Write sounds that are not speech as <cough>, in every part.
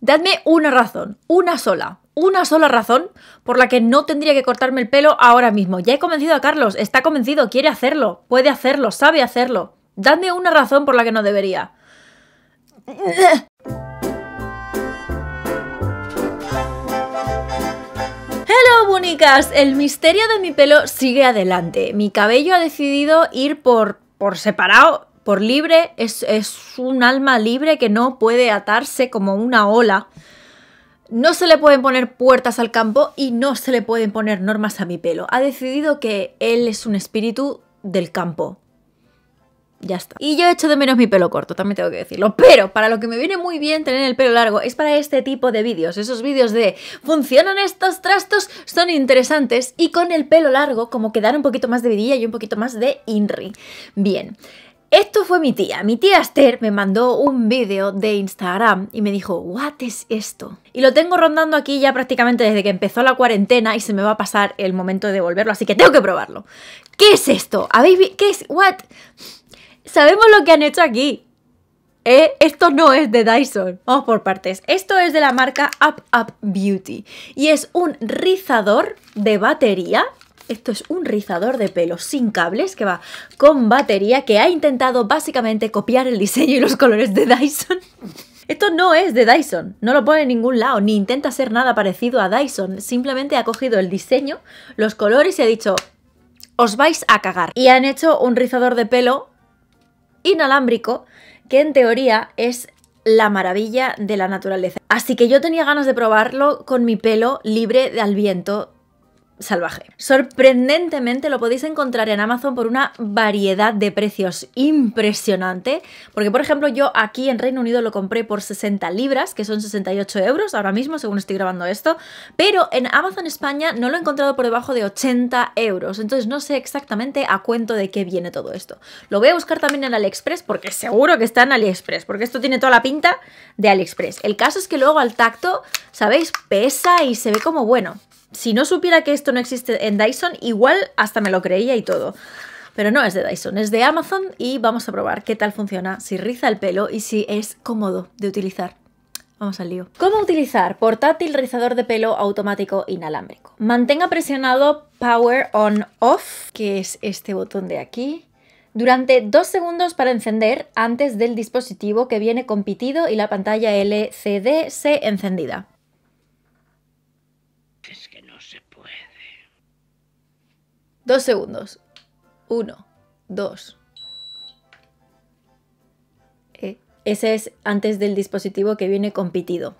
Dadme una razón, una sola, una sola razón por la que no tendría que cortarme el pelo ahora mismo. Ya he convencido a Carlos, está convencido, quiere hacerlo, puede hacerlo, sabe hacerlo. Dadme una razón por la que no debería. Hello, bonicas. El misterio de mi pelo sigue adelante. Mi cabello ha decidido ir por, por separado, por libre. Es, es un alma libre que no puede atarse como una ola. No se le pueden poner puertas al campo y no se le pueden poner normas a mi pelo. Ha decidido que él es un espíritu del campo. Ya está. Y yo echo de menos mi pelo corto, también tengo que decirlo. Pero para lo que me viene muy bien tener el pelo largo es para este tipo de vídeos. Esos vídeos de ¿funcionan estos trastos? Son interesantes. Y con el pelo largo, como que dan un poquito más de vidilla y un poquito más de INRI. Bien. Esto fue mi tía. Mi tía Esther me mandó un vídeo de Instagram y me dijo, ¿what es esto? Y lo tengo rondando aquí ya prácticamente desde que empezó la cuarentena y se me va a pasar el momento de devolverlo, así que tengo que probarlo. ¿Qué es esto? ¿Habéis visto? ¿Qué es? ¿What? Sabemos lo que han hecho aquí. ¿Eh? Esto no es de Dyson. Vamos por partes. Esto es de la marca Up Up Beauty. Y es un rizador de batería. Esto es un rizador de pelo sin cables que va con batería que ha intentado básicamente copiar el diseño y los colores de Dyson. <laughs> Esto no es de Dyson, no lo pone en ningún lado, ni intenta ser nada parecido a Dyson. Simplemente ha cogido el diseño, los colores y ha dicho, os vais a cagar. Y han hecho un rizador de pelo inalámbrico que en teoría es la maravilla de la naturaleza. Así que yo tenía ganas de probarlo con mi pelo libre al viento salvaje. Sorprendentemente lo podéis encontrar en Amazon por una variedad de precios impresionante, porque por ejemplo yo aquí en Reino Unido lo compré por 60 libras, que son 68 euros ahora mismo según estoy grabando esto, pero en Amazon España no lo he encontrado por debajo de 80 euros, entonces no sé exactamente a cuento de qué viene todo esto. Lo voy a buscar también en AliExpress porque seguro que está en AliExpress, porque esto tiene toda la pinta de AliExpress. El caso es que luego al tacto, ¿sabéis? Pesa y se ve como bueno. Si no supiera que esto no existe en Dyson, igual hasta me lo creía y todo. Pero no es de Dyson, es de Amazon y vamos a probar qué tal funciona, si riza el pelo y si es cómodo de utilizar. Vamos al lío. ¿Cómo utilizar portátil rizador de pelo automático inalámbrico? Mantenga presionado Power On Off, que es este botón de aquí, durante dos segundos para encender antes del dispositivo que viene compitido y la pantalla LCD se encendida. Dos segundos. Uno, dos. Eh, ese es antes del dispositivo que viene compitido.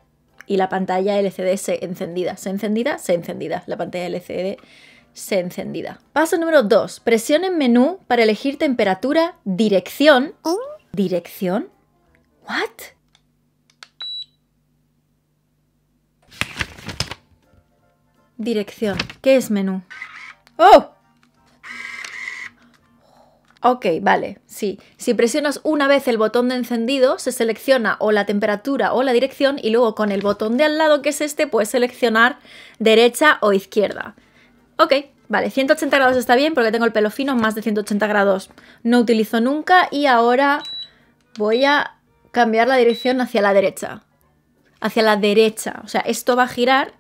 Y la pantalla LCD se encendida. ¿Se encendida? Se encendida. La pantalla LCD se encendida. Paso número 2. Presione en menú para elegir temperatura, dirección. ¿Dirección? ¿What? Dirección. ¿Qué es menú? ¡Oh! Ok, vale, sí. Si presionas una vez el botón de encendido, se selecciona o la temperatura o la dirección y luego con el botón de al lado, que es este, puedes seleccionar derecha o izquierda. Ok, vale, 180 grados está bien porque tengo el pelo fino, más de 180 grados no utilizo nunca y ahora voy a cambiar la dirección hacia la derecha. Hacia la derecha, o sea, esto va a girar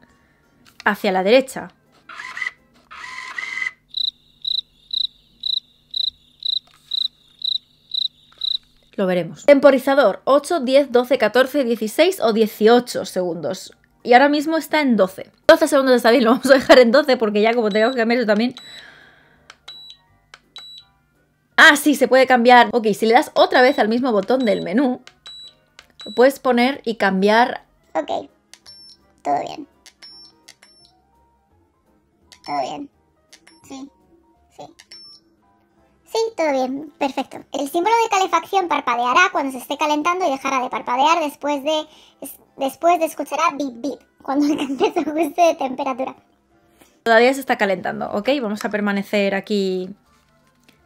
hacia la derecha. Lo veremos. Temporizador, 8, 10, 12, 14, 16 o 18 segundos. Y ahora mismo está en 12. 12 segundos está bien, lo vamos a dejar en 12 porque ya como tengo que cambiar eso también... Ah, sí, se puede cambiar. Ok, si le das otra vez al mismo botón del menú, lo puedes poner y cambiar... Ok, todo bien. Todo bien. Sí, sí. Todo bien, perfecto. El símbolo de calefacción parpadeará cuando se esté calentando y dejará de parpadear después de, después de escuchará bip bip cuando <laughs> alcance su ajuste de temperatura. Todavía se está calentando, ¿ok? Vamos a permanecer aquí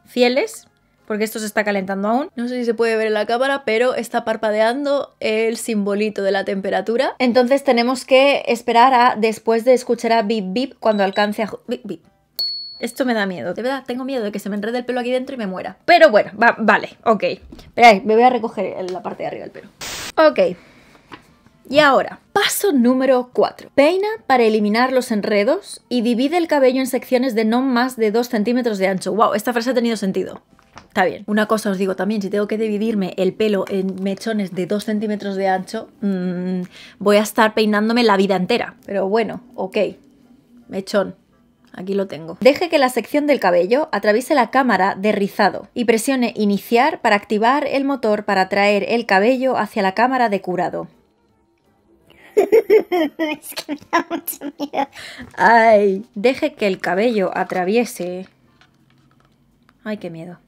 fieles porque esto se está calentando aún. No sé si se puede ver en la cámara, pero está parpadeando el simbolito de la temperatura. Entonces tenemos que esperar a después de escuchar a bip bip cuando alcance a... Bip, bip. Esto me da miedo, de verdad, tengo miedo de que se me enrede el pelo aquí dentro y me muera. Pero bueno, vale, ok. Esperad, me voy a recoger la parte de arriba del pelo. Ok. Y ahora, paso número 4. Peina para eliminar los enredos y divide el cabello en secciones de no más de 2 centímetros de ancho. ¡Wow! Esta frase ha tenido sentido. Está bien. Una cosa os digo también, si tengo que dividirme el pelo en mechones de 2 centímetros de ancho, mmm, voy a estar peinándome la vida entera. Pero bueno, ok. Mechón. Aquí lo tengo. Deje que la sección del cabello atraviese la cámara de rizado y presione iniciar para activar el motor para traer el cabello hacia la cámara de curado. <laughs> es que me da mucho miedo. Ay, deje que el cabello atraviese. Ay, qué miedo.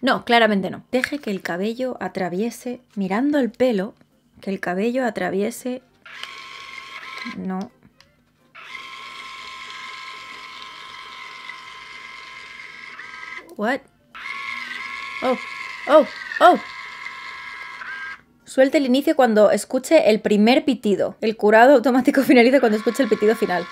No, claramente no. Deje que el cabello atraviese, mirando el pelo, que el cabello atraviese... No. What? Oh, oh, oh. Suelte el inicio cuando escuche el primer pitido. El curado automático <laughs> finaliza cuando escuche el pitido final.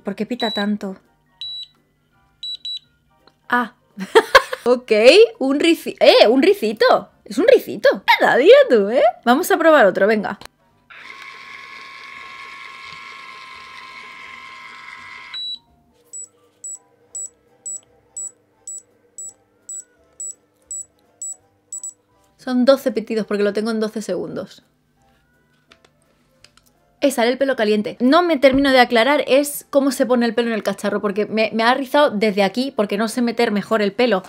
¿Y por qué pita tanto? Ah. <laughs> ok, un ricito. ¡Eh! ¡Un ricito! Es un ricito. Nada, día tú, ¿eh? Vamos a probar otro, venga. Son 12 pitidos porque lo tengo en 12 segundos. Sale el pelo caliente. No me termino de aclarar es cómo se pone el pelo en el cacharro, porque me, ha rizado desde aquí, porque no sé meter mejor el pelo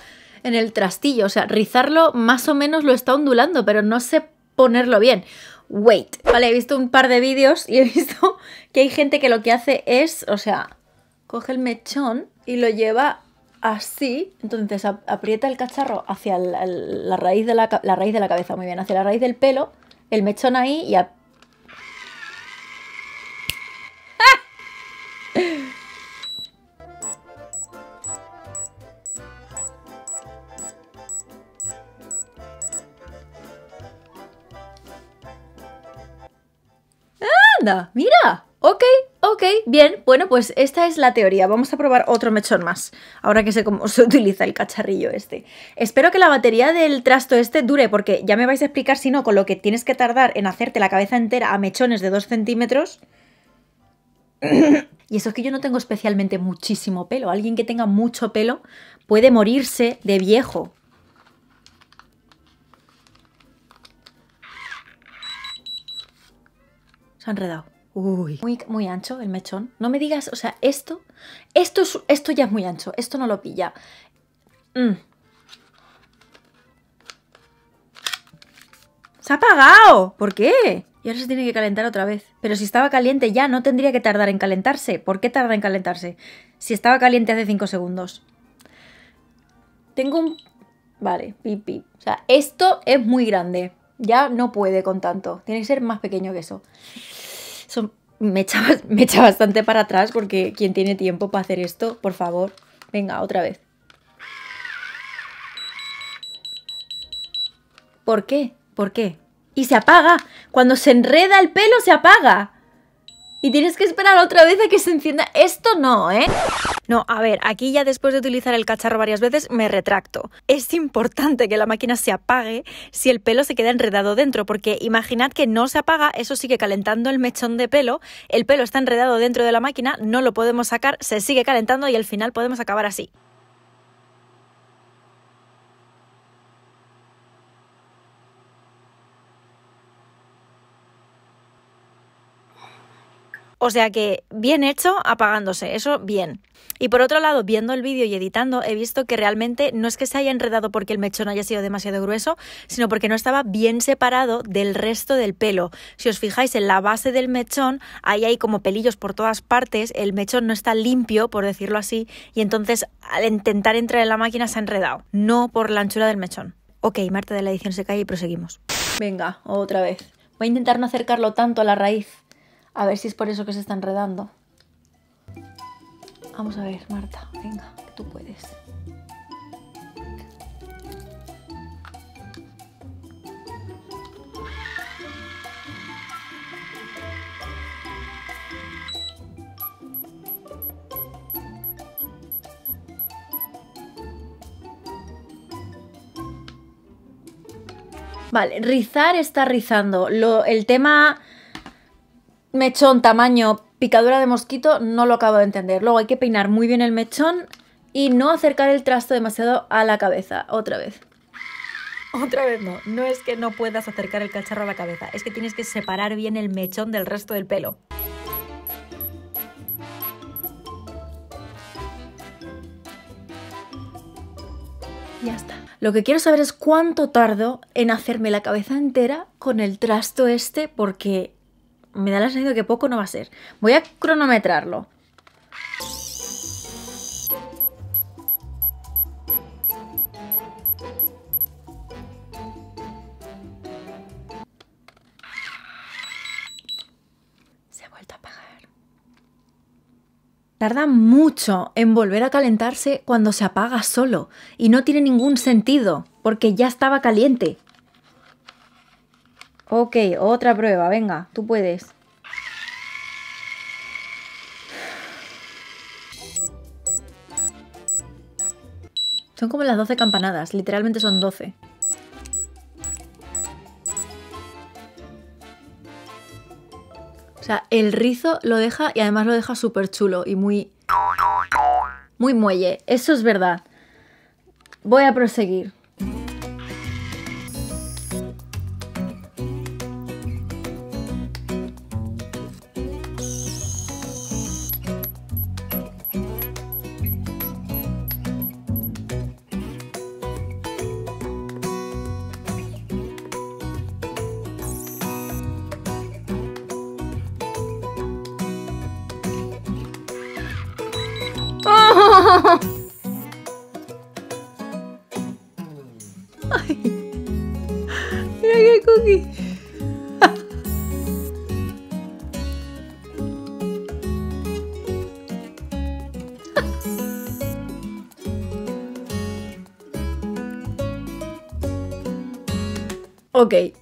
en el trastillo. O sea, rizarlo más o menos lo está ondulando, pero no sé ponerlo bien. Wait. Vale, he visto un par de vídeos y he <laughs> visto que hay gente que lo que hace es, o sea, coge el mechón y lo lleva así, entonces aprieta el cacharro hacia la, raíz de la, la, raíz de la cabeza, muy bien, hacia la raíz del pelo, el mechón ahí y... A... ¡Mira! Ok, ok, bien. Bueno, pues esta es la teoría. Vamos a probar otro mechón más. Ahora que sé cómo <laughs> se utiliza el cacharrillo este. Espero que la batería del trasto este dure, porque ya me vais a explicar si no, con lo que tienes que tardar en hacerte la cabeza entera a mechones de 2 centímetros. <coughs> y eso es que yo no tengo especialmente muchísimo pelo. Alguien que tenga mucho pelo puede morirse de viejo. Se ha enredado. Uy. Muy, muy ancho el mechón. No me digas, o sea, esto, esto, es, esto ya es muy ancho. Esto no lo pilla. Mm. ¡Se ha apagado! ¿Por qué? Y ahora se tiene que calentar otra vez. Pero si estaba caliente ya, no tendría que tardar en calentarse. ¿Por qué tarda en calentarse? Si estaba caliente hace 5 segundos. Tengo un... Vale, pipi. O sea, esto es muy grande. Ya no puede con tanto. Tiene que ser más pequeño que eso me, echa, <laughs> me echa bastante para atrás porque quien tiene tiempo para hacer esto, por favor, venga, otra vez. ¿Por qué? ¿Por qué? Y se apaga. Cuando se enreda el pelo, se apaga. Y tienes que esperar otra vez a que se encienda. Esto no, ¿eh? No, a ver, aquí ya después de utilizar el cacharro varias veces me retracto. Es importante que la máquina se apague si el pelo se queda enredado dentro, porque imaginad que no se apaga, eso sigue calentando el mechón de pelo, el pelo está enredado dentro de la máquina, no lo podemos sacar, se sigue calentando y al final podemos acabar así. O sea que bien hecho apagándose, eso bien. Y por otro lado, viendo el vídeo y editando, he visto que realmente no es que se haya enredado porque el mechón haya sido demasiado grueso, sino porque no estaba bien separado del resto del pelo. Si os fijáis en la base del mechón, ahí hay como pelillos por todas partes, el mechón no está limpio, por decirlo así, y entonces al intentar entrar en la máquina se ha enredado, no por la anchura del mechón. Ok, Marta de la edición se cae y proseguimos. Venga, otra vez. Voy a intentar no acercarlo tanto a la raíz. A ver si es por eso que se está enredando. Vamos a ver, Marta, venga, que tú puedes. Vale, rizar está rizando. Lo, el tema mechón, tamaño, picadura de mosquito, no lo acabo de entender. Luego hay que peinar muy bien el mechón y no acercar el trasto demasiado a la cabeza. Otra vez. Otra vez no. No es que no puedas acercar el cacharro a la cabeza, es que tienes que separar bien el mechón del resto del pelo. Ya está. Lo que quiero saber es cuánto tardo en hacerme la cabeza entera con el trasto este porque me da la sensación de que poco no va a ser. Voy a cronometrarlo. Se ha vuelto a apagar. Tarda mucho en volver a calentarse cuando se apaga solo y no tiene ningún sentido porque ya estaba caliente. Ok, otra prueba, venga, tú puedes. Son como las 12 campanadas, literalmente son 12. O sea, el rizo lo deja y además lo deja súper chulo y muy... Muy muelle, eso es verdad. Voy a proseguir. Ok,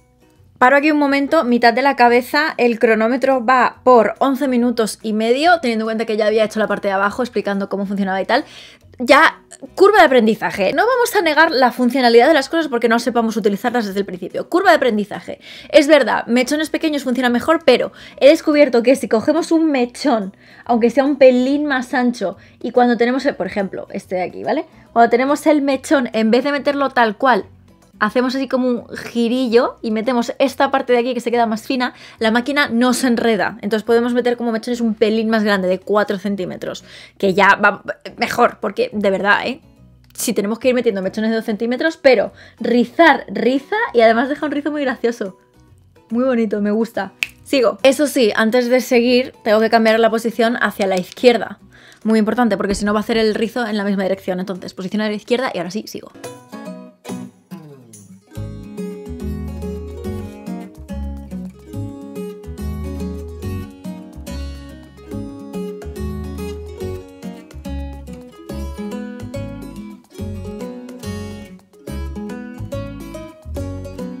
Paro aquí un momento, mitad de la cabeza, el cronómetro va por 11 minutos y medio, teniendo en cuenta que ya había hecho la parte de abajo explicando cómo funcionaba y tal. Ya, curva de aprendizaje. No vamos a negar la funcionalidad de las cosas porque no sepamos utilizarlas desde el principio. Curva de aprendizaje. Es verdad, mechones pequeños funcionan mejor, pero he descubierto que si cogemos un mechón, aunque sea un pelín más ancho, y cuando tenemos, por ejemplo, este de aquí, ¿vale? Cuando tenemos el mechón, en vez de meterlo tal cual hacemos así como un girillo y metemos esta parte de aquí que se queda más fina, la máquina no se enreda. Entonces podemos meter como mechones un pelín más grande, de 4 centímetros, que ya va mejor, porque de verdad, ¿eh? Sí, tenemos que ir metiendo mechones de 2 centímetros, pero rizar, riza y además deja un rizo muy gracioso. Muy bonito, me gusta. Sigo. Eso sí, antes de seguir, tengo que cambiar la posición hacia la izquierda. Muy importante, porque si no va a hacer el rizo en la misma dirección. Entonces, posición a la izquierda y ahora sí, sigo.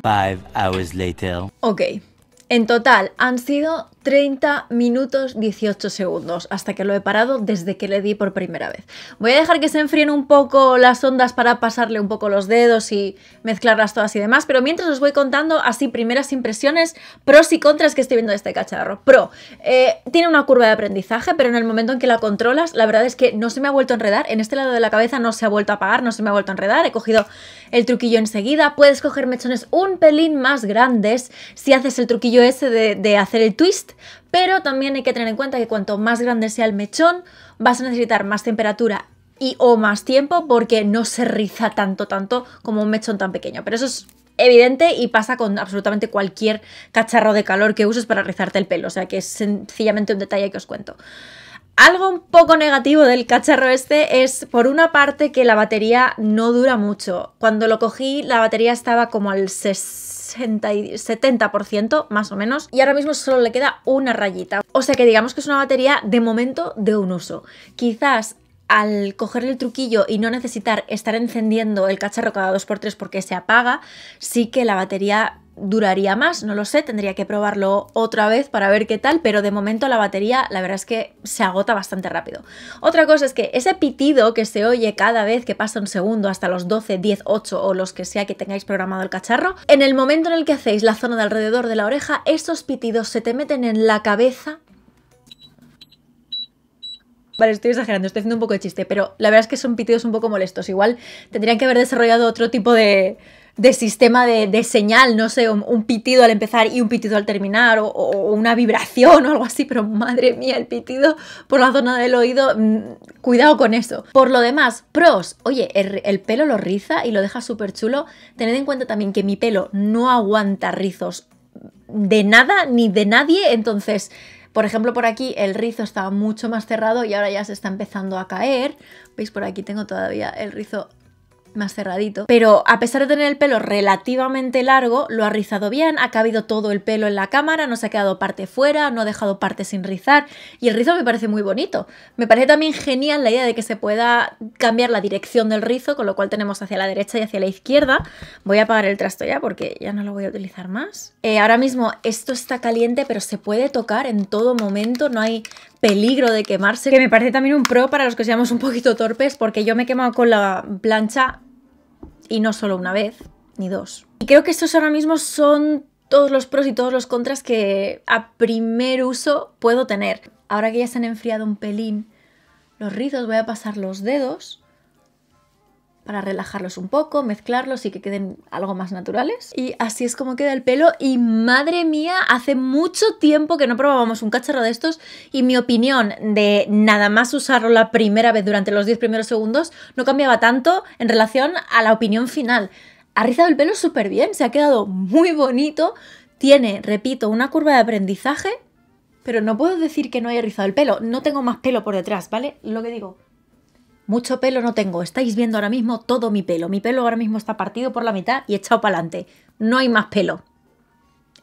Five hours later. Ok. En total han sido 30 minutos 18 segundos hasta que lo he parado desde que le di por primera vez. Voy a dejar que se enfríen un poco las ondas para pasarle un poco los dedos y mezclarlas todas y demás, pero mientras os voy contando así primeras impresiones, pros y contras que estoy viendo de este cacharro. Pro, eh, tiene una curva de aprendizaje, pero en el momento en que la controlas, la verdad es que no se me ha vuelto a enredar, en este lado de la cabeza no se ha vuelto a apagar, no se me ha vuelto a enredar, he cogido el truquillo enseguida, puedes coger mechones un pelín más grandes si haces el truquillo ese de, de hacer el twist, pero también hay que tener en cuenta que cuanto más grande sea el mechón, vas a necesitar más temperatura y o más tiempo porque no se riza tanto, tanto como un mechón tan pequeño. Pero eso es evidente y pasa con absolutamente cualquier cacharro de calor que uses para rizarte el pelo. O sea que es sencillamente un detalle que os cuento. Algo un poco negativo del cacharro este es, por una parte, que la batería no dura mucho. Cuando lo cogí, la batería estaba como al 60 y 70% más o menos y ahora mismo solo le queda una rayita. O sea que digamos que es una batería de momento de un uso. Quizás al coger el truquillo y no necesitar estar encendiendo el cacharro cada 2x3 porque se apaga, sí que la batería duraría más, no lo sé, tendría que probarlo otra vez para ver qué tal, pero de momento la batería la verdad es que se agota bastante rápido. Otra cosa es que ese pitido que se oye cada vez que pasa un segundo hasta los 12, 10, 8 o los que sea que tengáis programado el cacharro, en el momento en el que hacéis la zona de alrededor de la oreja, esos pitidos se te meten en la cabeza Vale, estoy exagerando, estoy haciendo un poco de chiste, pero la verdad es que son pitidos un poco molestos. Igual tendrían que haber desarrollado otro tipo de, de sistema de, señal, no sé, un, pitido al empezar y un pitido al terminar, o, una vibración <laughs> o algo así, pero madre mía, el pitido por la zona del oído, mm, cuidado con eso. Por lo demás, pros, oye, el, el pelo lo riza y lo deja súper chulo. Tened en cuenta también que mi pelo no aguanta rizos de nada ni de nadie, entonces por ejemplo, por aquí el rizo estaba mucho más cerrado y ahora ya se está empezando a caer. ¿Veis? Por aquí tengo todavía el rizo más cerradito. Pero a pesar de tener el pelo relativamente largo, lo ha rizado bien, ha cabido todo el pelo en la cámara, no se ha quedado parte fuera, no ha dejado parte sin rizar. Y el rizo me parece muy bonito. Me parece también genial la idea de que se pueda cambiar la dirección del rizo, con lo cual tenemos hacia la derecha y hacia la izquierda. Voy a apagar el trasto ya porque ya no lo voy a utilizar más. Eh, ahora mismo esto está caliente, pero se puede tocar en todo momento, no hay peligro de quemarse, que me parece también un pro para los que seamos un poquito torpes, porque yo me he quemado con la plancha y no solo una vez, ni dos. Y creo que estos ahora mismo son todos los pros y todos los contras que a primer uso puedo tener. Ahora que ya se han enfriado un pelín los rizos, voy a pasar los dedos para relajarlos un poco, mezclarlos y que queden algo más naturales. Y así es como queda el pelo. Y madre mía, hace mucho tiempo que no probábamos un cacharro de estos y mi opinión de nada más usarlo la primera vez durante los 10 primeros segundos no cambiaba tanto en relación a la opinión final. Ha rizado el pelo súper bien, se ha quedado muy bonito. Tiene, repito, una curva de aprendizaje, pero no puedo decir que no haya rizado el pelo. No tengo más pelo por detrás, ¿vale? Lo que digo, mucho pelo no tengo, estáis viendo ahora mismo todo mi pelo. Mi pelo ahora mismo está partido por la mitad y echado para adelante. No hay más pelo.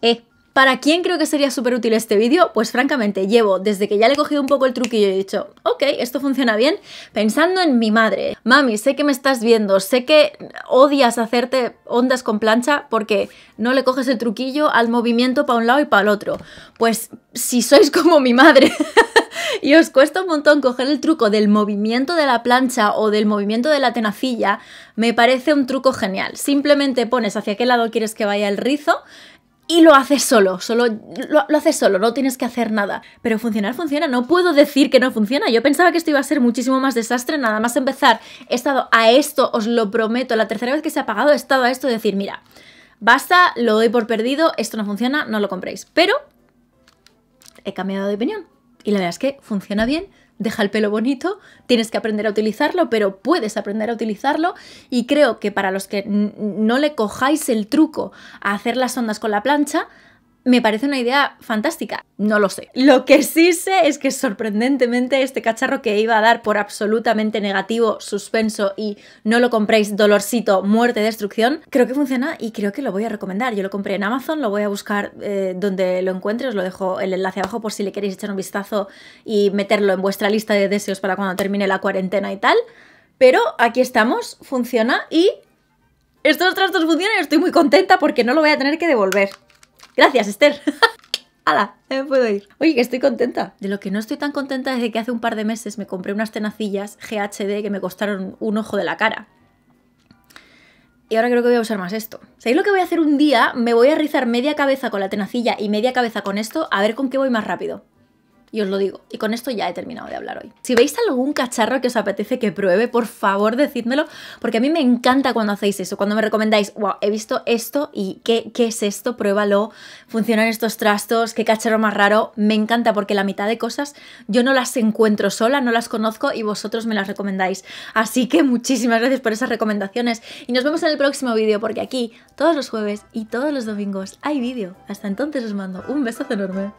Eh, ¿Para quién creo que sería súper útil este vídeo? Pues francamente, llevo desde que ya le he cogido un poco el truquillo y he dicho, ok, esto funciona bien, pensando en mi madre. Mami, sé que me estás viendo, sé que odias hacerte ondas con plancha porque no le coges el truquillo al movimiento para un lado y para el otro. Pues si sois como mi madre <laughs> y os cuesta un montón coger el truco del movimiento de la plancha o del movimiento de la tenacilla, me parece un truco genial. Simplemente pones hacia qué lado quieres que vaya el rizo y lo haces solo, solo lo, haces solo, no tienes que hacer nada. Pero funcionar funciona, no puedo decir que no funciona. Yo pensaba que esto iba a ser muchísimo más desastre, nada más empezar. He estado a esto, os lo prometo, la tercera vez que se ha apagado he estado a esto de decir, mira, basta, lo doy por perdido, esto no funciona, no lo compréis. Pero he cambiado de opinión. Y la verdad es que funciona bien, deja el pelo bonito, tienes que aprender a utilizarlo, pero puedes aprender a utilizarlo. Y creo que para los que no le cojáis el truco a hacer las ondas con la plancha, me parece una idea fantástica. No lo sé. Lo que sí sé es que sorprendentemente este cacharro que iba a dar por absolutamente negativo, suspenso y no lo compréis, dolorcito, muerte, destrucción, creo que funciona y creo que lo voy a recomendar. Yo lo compré en Amazon, lo voy a buscar eh, donde lo encuentre, os lo dejo el enlace abajo por si le queréis echar un vistazo y meterlo en vuestra lista de deseos para cuando termine la cuarentena y tal. Pero aquí estamos, funciona y estos trastos funcionan y estoy muy contenta porque no lo voy a tener que devolver. Gracias, Esther. <laughs> ¡Hala! Me puedo ir. Oye, que estoy contenta. De lo que no estoy tan contenta es de que hace un par de meses me compré unas tenacillas GHD que me costaron un ojo de la cara. Y ahora creo que voy a usar más esto. ¿Sabéis lo que voy a hacer un día? Me voy a rizar media cabeza con la tenacilla y media cabeza con esto a ver con qué voy más rápido. Y os lo digo. Y con esto ya he terminado de hablar hoy. Si veis algún cacharro que os apetece que pruebe, por favor decídmelo, porque a mí me encanta cuando hacéis eso, cuando me recomendáis, wow, he visto esto y ¿qué, qué es esto? Pruébalo, funcionan estos trastos, qué cacharro más raro. Me encanta porque la mitad de cosas yo no las encuentro sola, no las conozco y vosotros me las recomendáis. Así que muchísimas gracias por esas recomendaciones y nos vemos en el próximo vídeo porque aquí todos los jueves y todos los domingos hay vídeo. Hasta entonces os mando un besazo enorme.